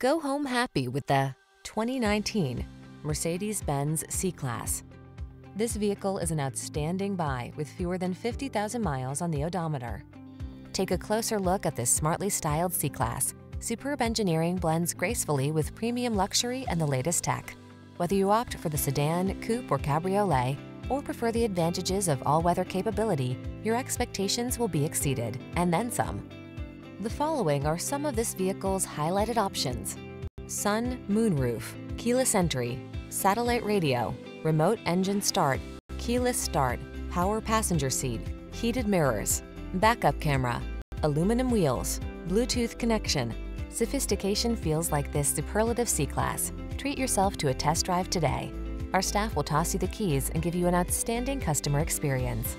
Go home happy with the 2019 Mercedes-Benz C-Class. This vehicle is an outstanding buy with fewer than 50,000 miles on the odometer. Take a closer look at this smartly styled C-Class. Superb engineering blends gracefully with premium luxury and the latest tech. Whether you opt for the sedan, coupe, or cabriolet, or prefer the advantages of all-weather capability, your expectations will be exceeded, and then some. The following are some of this vehicle's highlighted options. Sun moonroof, keyless entry, satellite radio, remote engine start, keyless start, power passenger seat, heated mirrors, backup camera, aluminum wheels, Bluetooth connection. Sophistication feels like this superlative C-Class. Treat yourself to a test drive today. Our staff will toss you the keys and give you an outstanding customer experience.